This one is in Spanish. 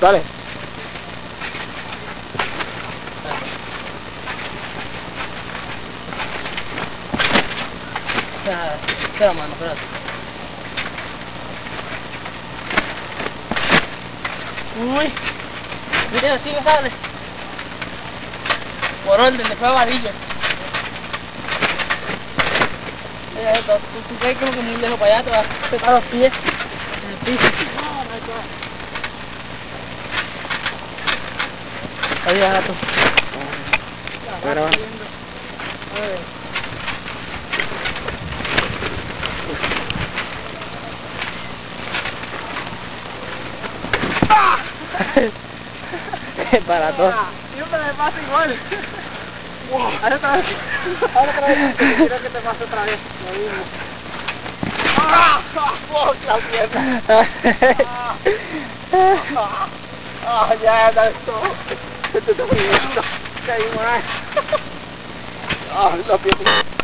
Dale. Espera, espera, mano, espérate. Uy. Mira, sigue, sale. Por orden, le fue varilla. Mira esto, tú, tú crees que es muy lejos para allá, te vas a pegar los pies en el piso. No, no Ahí, gato. A ver. Para todo. Siempre me pasa igual. Ahora otra vez. Ahora otra vez. Quiero que te pase otra vez. Lo mismo. ¡Ah! ¡Fuck la pierna! ¡Ah! ¡Ah! Ya, ya, esto. Esto está muy bien. ¡Qué mal! ¡Ah! La pierna.